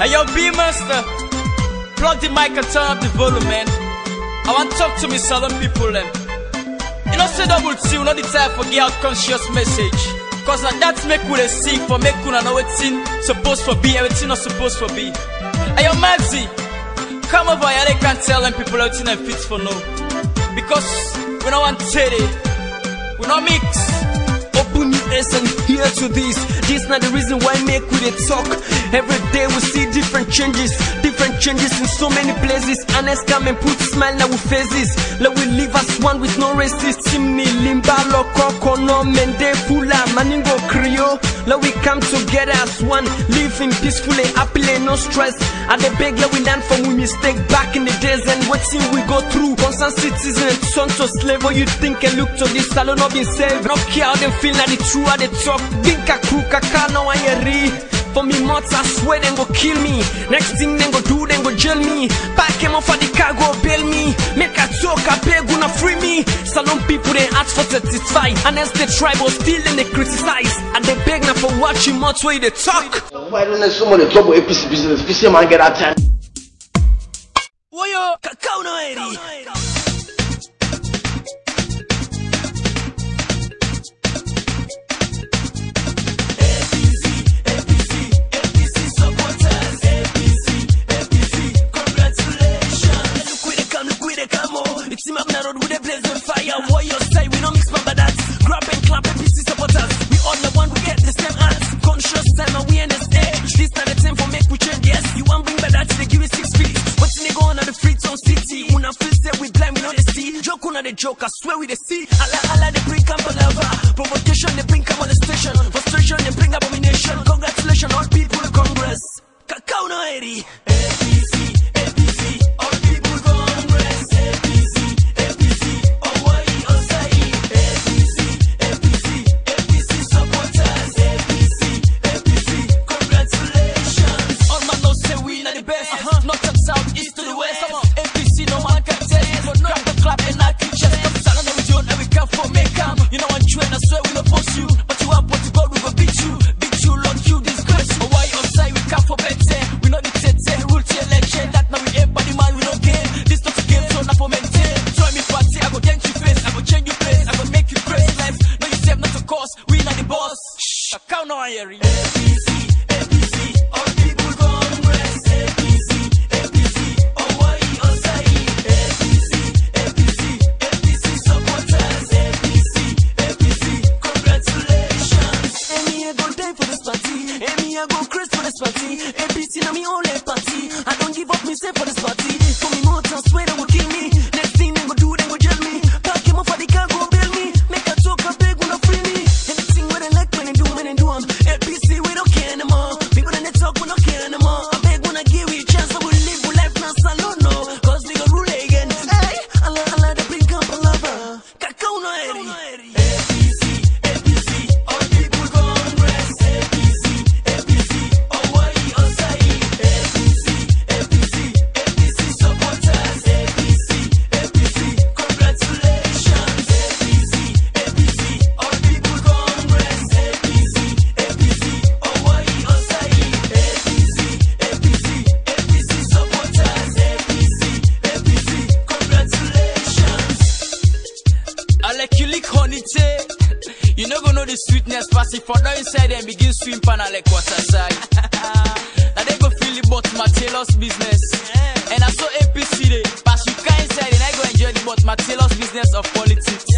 Hey yo, B Master, plug the mic and turn up the volume, man. I want to talk to me southern people, them. You know, say double T, you know the time for get conscious message. Cause now that's make we dey sing for make una know wetin supposed for be, everything not supposed for be. Hey yo, Maxi, come over here, they can tell them people everything them fit for no. Because we don't want teddy, we don't mix. Open your here to this. This not the reason why make we dey talk. Every day we see different changes, different changes in so many places. Honest come and put a smile now we faces. Let we live as one with no racist. Temne, limba, Loko, kono, mende, fula, Mandingo, creole. Let we come together as one, living peacefully, happily, no stress. And the beg let we learn from we mistake back in the days and what thing we go through. Concerned citizen son to slave. What you think and look to this Salone not know, been saved. No care how them feel, now the true how they talk. Dinka crew, kaka, no one you For me, mots, I swear them go kill me. Next thing them go do, them go jail me. Pack them off for the cargo, bail me. Make a talk, I beg, gonna free me. Salone people, they ask for satisfy. And as the tribe was still and they criticize. And they beg now for watching mots where they talk. Why don't they some of the trouble APC business? PC man get that time. Woyo, kakao no eri. Road with a blaze on fire. Warrior say we don't mix my that. Grab and clap APC supporters. We all the one we get the same hands. Conscious time and we NSA. This time the time for make we change. Yes, you want bring back that they give you six feet. In the go on the streets on city? Una feel say we blind, we know the see. Joke on the joke, I swear we the see. Alla alla they bring camp lava. Provocation they bring come on the station. Frustration they bring abomination. Congratulations all people of Congress. Kakao no. We are the. North and south, east to the west. APC no man can tell it. But no. grab the clap and I your chest. Come on the region and we come for make 'em. You know one train, I swear we don't post you. But you have what you got, we will beat you. Beat you, lock you, disgrace. Hawaii outside, we come for better. We know the tete, rule to election. That now we the man, we don't game. This not a game, so not for maintain. Join me party, I go dent you face. I go change you place, I go make you crazy life. No, you save not to cause, we not the boss. Shh, I count no Irie. I go crazy for this party. APC, now me only party. I don't give up, me say for this party. For me, more time, swear they will kill me. The sweetness pass it for down inside and begin swim pan like water side. now they go feel the but my tailor's business. And I saw APC day, pass you can inside and I go enjoy the but my tailor's business of politics.